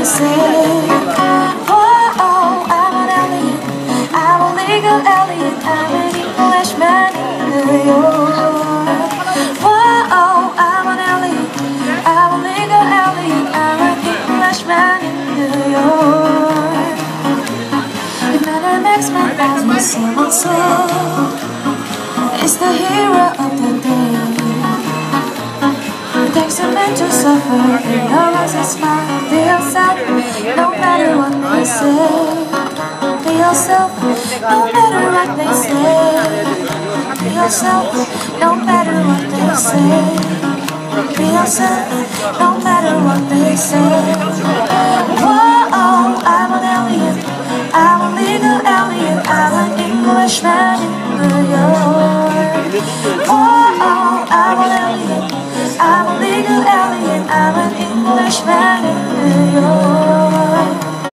Whoa, I'm an alien. I'm a legal alien. I'm an Englishman in New York. Whoa, I'm an alien. I'm a legal alien. I'm an Englishman in New York. It never makes my eyes my soul soul. It's the hero of the day meant to suffer. And always a smile on the outside No matter what they say Be yourself. No matter what they say Be yourself. No matter what they say Be yourself. No matter what they say. Whoa, I'm an alien. I'm a legal alien. I'm an Englishman. alien, I'm an Englishman in New York.